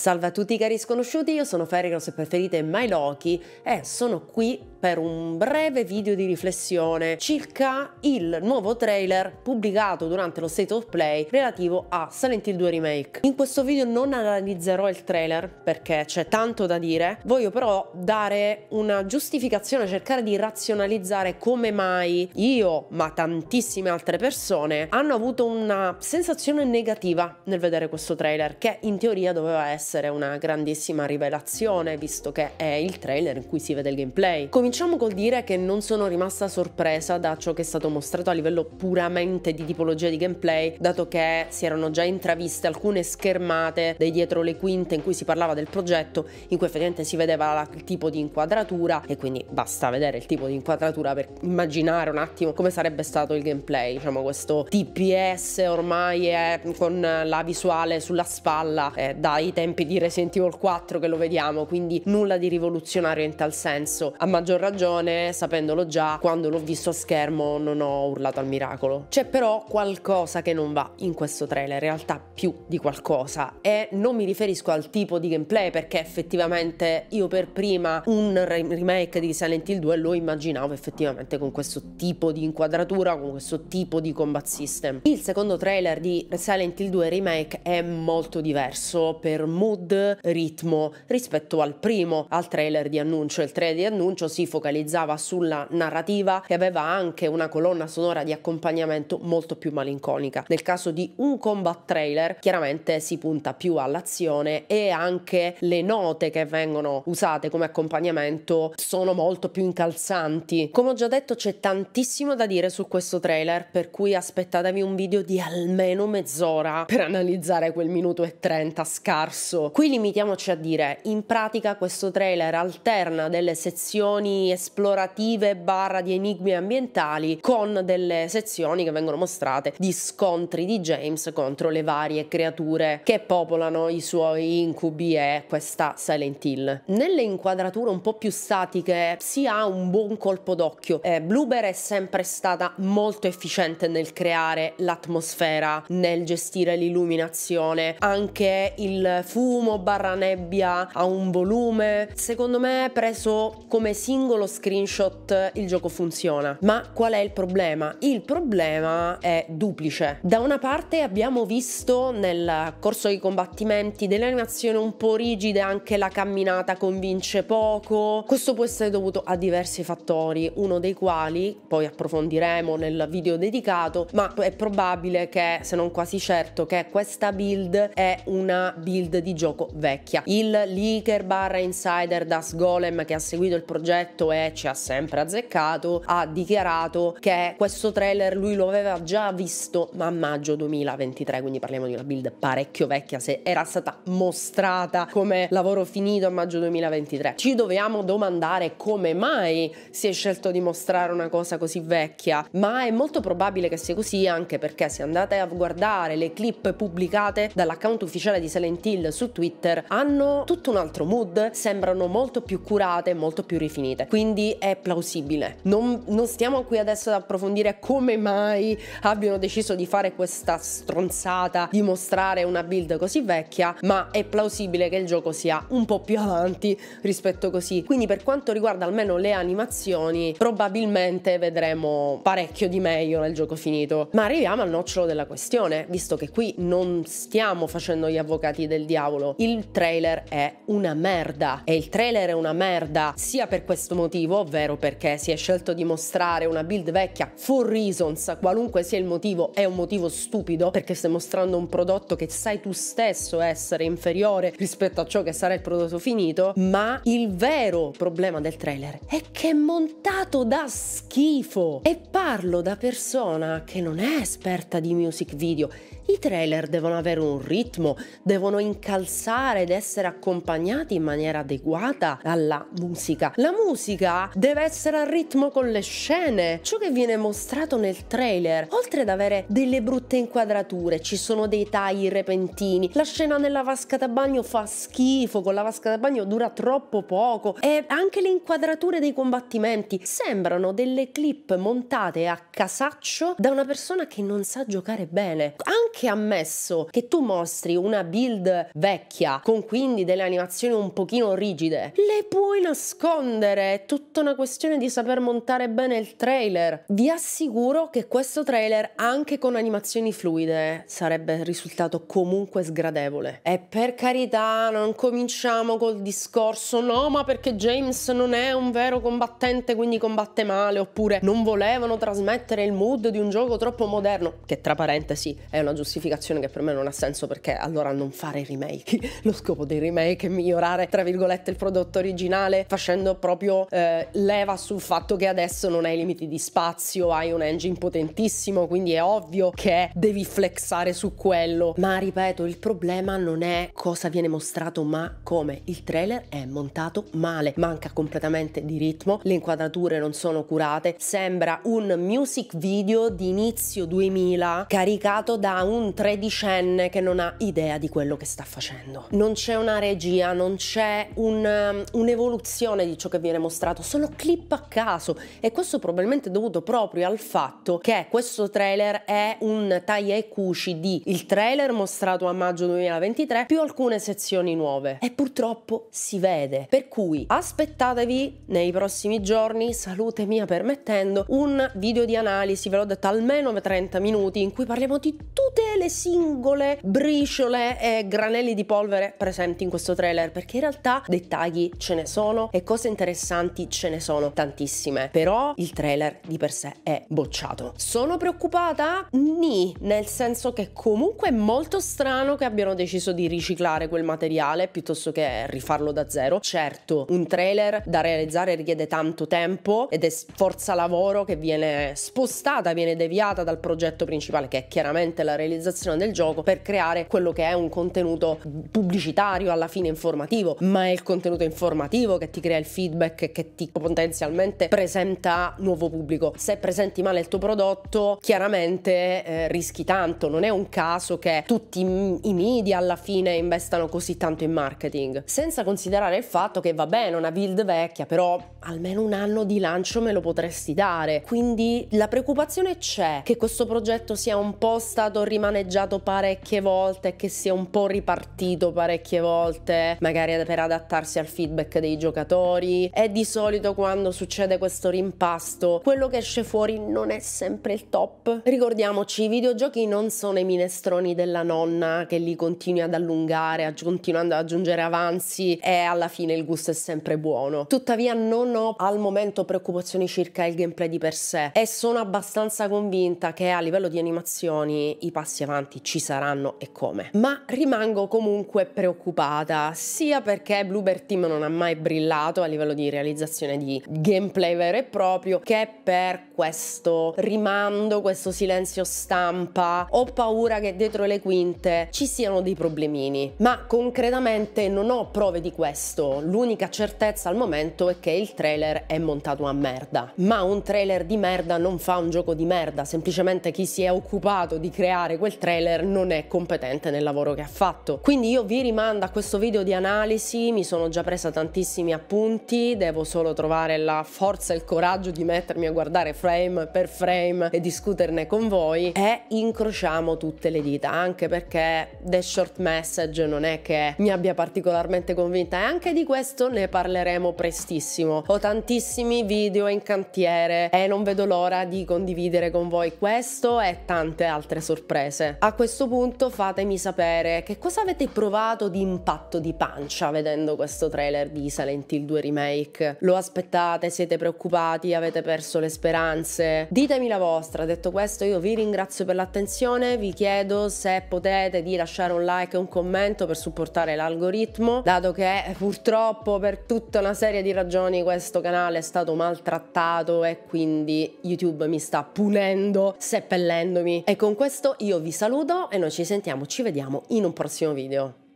Salve a tutti cari sconosciuti, io sono Ferrico se preferite My Loki e sono qui per un breve video di riflessione circa il nuovo trailer pubblicato durante lo State of Play relativo a Silent Hill 2 Remake. In questo video non analizzerò il trailer perché c'è tanto da dire, voglio però dare una giustificazione, cercare di razionalizzare come mai io, ma tantissime altre persone, hanno avuto una sensazione negativa nel vedere questo trailer che in teoria doveva essere essere una grandissima rivelazione visto che è il trailer in cui si vede il gameplay. Cominciamo col dire che non sono rimasta sorpresa da ciò che è stato mostrato a livello puramente di tipologia di gameplay dato che si erano già intraviste alcune schermate dei dietro le quinte in cui si parlava del progetto in cui effettivamente si vedeva il tipo di inquadratura e quindi basta vedere il tipo di inquadratura per immaginare un attimo come sarebbe stato il gameplay diciamo questo TPS ormai è con la visuale sulla spalla eh, dai tempi tempi di Resident Evil 4 che lo vediamo, quindi nulla di rivoluzionario in tal senso. A maggior ragione, sapendolo già, quando l'ho visto a schermo non ho urlato al miracolo. C'è però qualcosa che non va in questo trailer, in realtà più di qualcosa, e non mi riferisco al tipo di gameplay perché effettivamente io per prima un remake di Silent Hill 2 lo immaginavo effettivamente con questo tipo di inquadratura, con questo tipo di combat system. Il secondo trailer di Silent Hill 2 Remake è molto diverso per molti mood, ritmo rispetto al primo, al trailer di annuncio. Il trailer di annuncio si focalizzava sulla narrativa e aveva anche una colonna sonora di accompagnamento molto più malinconica. Nel caso di un combat trailer chiaramente si punta più all'azione e anche le note che vengono usate come accompagnamento sono molto più incalzanti. Come ho già detto c'è tantissimo da dire su questo trailer per cui aspettatevi un video di almeno mezz'ora per analizzare quel minuto e 30 scarso senso, qui limitiamoci a dire, in pratica questo trailer alterna delle sezioni esplorative barra di enigmi ambientali con delle sezioni che vengono mostrate di scontri di James contro le varie creature che popolano i suoi incubi e questa Silent Hill. Nelle inquadrature un po' più statiche si ha un buon colpo d'occhio. Eh, Blueber è sempre stata molto efficiente nel creare l'atmosfera, nel gestire l'illuminazione, anche il fumo fumo barra nebbia a un volume. Secondo me preso come singolo screenshot il gioco funziona. Ma qual è il problema? Il problema è duplice. Da una parte abbiamo visto nel corso dei combattimenti delle animazioni un po' rigide, anche la camminata convince poco. Questo può essere dovuto a diversi fattori, uno dei quali poi approfondiremo nel video dedicato, ma è probabile che, se non quasi certo, che questa build è una build di gioco vecchia. Il leaker barra insider Das Golem che ha seguito il progetto e ci ha sempre azzeccato ha dichiarato che questo trailer lui lo aveva già visto a maggio 2023 quindi parliamo di una build parecchio vecchia se era stata mostrata come lavoro finito a maggio 2023 ci dobbiamo domandare come mai si è scelto di mostrare una cosa così vecchia ma è molto probabile che sia così anche perché se andate a guardare le clip pubblicate dall'account ufficiale di Silent Hill su Twitter hanno tutto un altro mood, sembrano molto più curate, molto più rifinite. Quindi è plausibile. Non, non stiamo qui adesso ad approfondire come mai abbiano deciso di fare questa stronzata di mostrare una build così vecchia, ma è plausibile che il gioco sia un po' più avanti rispetto così. Quindi per quanto riguarda almeno le animazioni, probabilmente vedremo parecchio di meglio nel gioco finito. Ma arriviamo al nocciolo della questione, visto che qui non stiamo facendo gli avvocati del diavolo cavolo, il trailer è una merda. E il trailer è una merda sia per questo motivo, ovvero perché si è scelto di mostrare una build vecchia for reasons, qualunque sia il motivo, è un motivo stupido perché stai mostrando un prodotto che sai tu stesso essere inferiore rispetto a ciò che sarà il prodotto finito, ma il vero problema del trailer è che è montato da schifo. E parlo da persona che non è esperta di music video i trailer devono avere un ritmo, devono incalzare ed essere accompagnati in maniera adeguata alla musica. La musica deve essere al ritmo con le scene. Ciò che viene mostrato nel trailer, oltre ad avere delle brutte inquadrature, ci sono dei tagli repentini. La scena nella vasca da bagno fa schifo, con la vasca da bagno dura troppo poco e anche le inquadrature dei combattimenti sembrano delle clip montate a casaccio da una persona che non sa giocare bene. Anche anche ammesso che tu mostri una build vecchia con quindi delle animazioni un pochino rigide, le puoi nascondere, è tutta una questione di saper montare bene il trailer. Vi assicuro che questo trailer anche con animazioni fluide sarebbe risultato comunque sgradevole. E per carità, non cominciamo col discorso no, ma perché James non è un vero combattente, quindi combatte male, oppure non volevano trasmettere il mood di un gioco troppo moderno, che tra parentesi è una giustificazione che per me non ha senso perché allora non fare remake. Lo scopo dei remake è migliorare, tra virgolette, il prodotto originale facendo proprio eh, leva sul fatto che adesso non hai limiti di spazio, hai un engine potentissimo, quindi è ovvio che devi flexare su quello. Ma ripeto, il problema non è cosa viene mostrato, ma come. Il trailer è montato male, manca completamente di ritmo, le inquadrature non sono curate, sembra un music video di inizio 2000 caricato da un tredicenne che non ha idea di quello che sta facendo. Non c'è una regia, non c'è un, um, un'evoluzione di ciò che viene mostrato, sono clip a caso e questo probabilmente è dovuto proprio al fatto che questo trailer è un taglia e cuci di il trailer mostrato a maggio 2023 più alcune sezioni nuove e purtroppo si vede. Per cui aspettatevi nei prossimi giorni, salute mia permettendo, un video di analisi, ve l'ho detto almeno 30 minuti in cui parliamo di tutte le singole briciole e granelli di polvere presenti in questo trailer perché in realtà dettagli ce ne sono e cose interessanti ce ne sono tantissime però il trailer di per sé è bocciato sono preoccupata? Ni nel senso che comunque è molto strano che abbiano deciso di riciclare quel materiale piuttosto che rifarlo da zero certo un trailer da realizzare richiede tanto tempo ed è forza lavoro che viene spostata viene deviata dal progetto principale che è chiaramente la realizzazione del gioco per creare quello che è un contenuto pubblicitario alla fine informativo, ma è il contenuto informativo che ti crea il feedback che ti potenzialmente presenta nuovo pubblico. Se presenti male il tuo prodotto, chiaramente eh, rischi tanto, non è un caso che tutti i media alla fine investano così tanto in marketing, senza considerare il fatto che va bene una build vecchia, però almeno un anno di lancio me lo potresti dare. Quindi la preoccupazione c'è che questo progetto sia un po' stato rimaneggiato parecchie volte, che sia un po' ripartito parecchie volte, magari per adattarsi al feedback dei giocatori. E di solito quando succede questo rimpasto, quello che esce fuori non è sempre il top. Ricordiamoci, i videogiochi non sono i minestroni della nonna che li continui ad allungare, continuando ad aggiungere avanzi e alla fine il gusto è sempre buono. Tuttavia non ho al momento preoccupazioni circa il gameplay di per sé e sono abbastanza convinta che a livello di animazioni i passi avanti ci saranno e come. Ma rimango comunque preoccupata sia perché Bluebird Team non ha mai brillato a livello di realizzazione di gameplay vero e proprio che per questo rimando, questo silenzio stampa. Ho paura che dietro le quinte ci siano dei problemini, ma concretamente non ho prove di questo. L'unica certezza al momento è che il trailer è montato a merda. Ma un trailer di merda non fa un gioco di merda, semplicemente chi si è occupato di creare quel trailer non è competente nel lavoro che ha fatto. Quindi io vi rimando a questo video di analisi, mi sono già presa tantissimi appunti, devo solo trovare la forza e il coraggio di mettermi a guardare frame per frame e discuterne con voi e incrociamo tutte le dita, anche perché The Short Message non è che mi abbia particolarmente convinta e anche di questo ne parleremo prestissimo. Ho tantissimi video in cantiere e non vedo l'ora di condividere con voi questo e tante altre sorprese. A questo punto fatemi sapere che cosa avete provato di impatto di pancia vedendo questo trailer di Silent Hill 2 Remake. Lo aspettate? Siete preoccupati? Avete perso le speranze? Ditemi la vostra. Detto questo io vi ringrazio per l'attenzione, vi chiedo se potete di lasciare un like e un commento per supportare l'algoritmo, dato che purtroppo per tutta una serie di ragioni questo canale è stato maltrattato e quindi YouTube mi sta punendo, seppellendomi. E con questo io vi saluto e noi ci sentiamo, ci vediamo in un prossimo video.